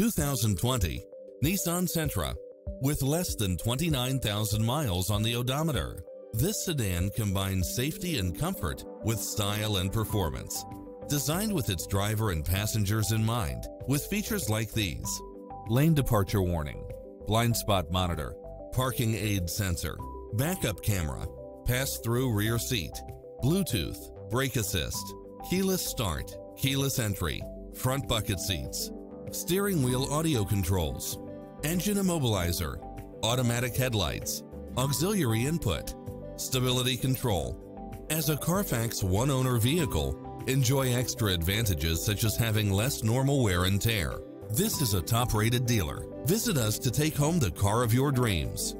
2020 Nissan Sentra with less than 29,000 miles on the odometer. This sedan combines safety and comfort with style and performance. Designed with its driver and passengers in mind, with features like these. Lane departure warning, blind spot monitor, parking aid sensor, backup camera, pass-through rear seat, Bluetooth, brake assist, keyless start, keyless entry, front bucket seats, steering wheel audio controls, engine immobilizer, automatic headlights, auxiliary input, stability control. As a Carfax one-owner vehicle, enjoy extra advantages such as having less normal wear and tear. This is a top-rated dealer. Visit us to take home the car of your dreams.